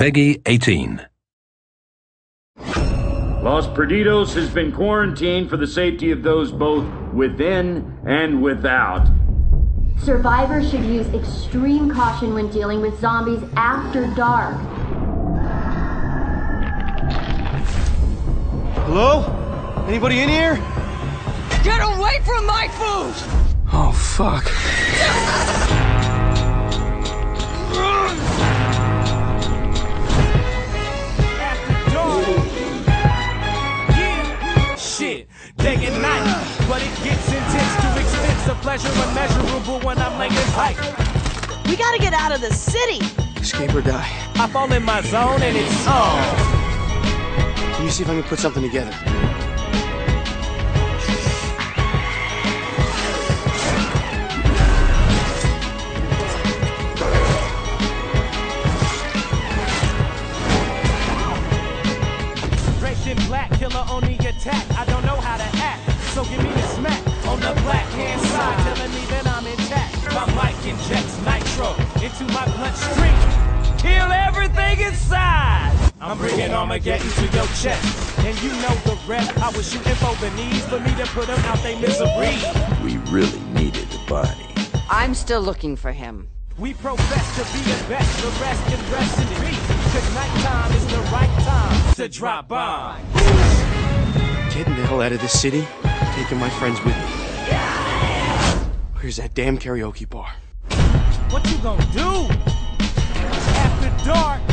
Peggy 18. Los Perdidos has been quarantined for the safety of those both within and without. Survivors should use extreme caution when dealing with zombies after dark. Hello? Anybody in here? Get away from my food! Oh, fuck. day and night, but it gets intense to expense of pleasure immeasurable when I'm laying tight. We gotta get out of the city! Escape or die. I fall in my zone and it's on. Let me see if I can put something together. Black, killer on the attack. I don't know how to act, so give me the smack on the black hand side, telling me that I'm intact. My mic injects nitro into my bloodstream, kill everything inside. I'm bringing Armageddon to your chest, and you know the rest. I was shooting for the knees for me to put them out they misery. We really needed a body. I'm still looking for him. We profess to be the best, the rest and rest in peace drop by. Getting the hell out of this city, taking my friends with me. Where's that damn karaoke bar? What you gonna do? After dark.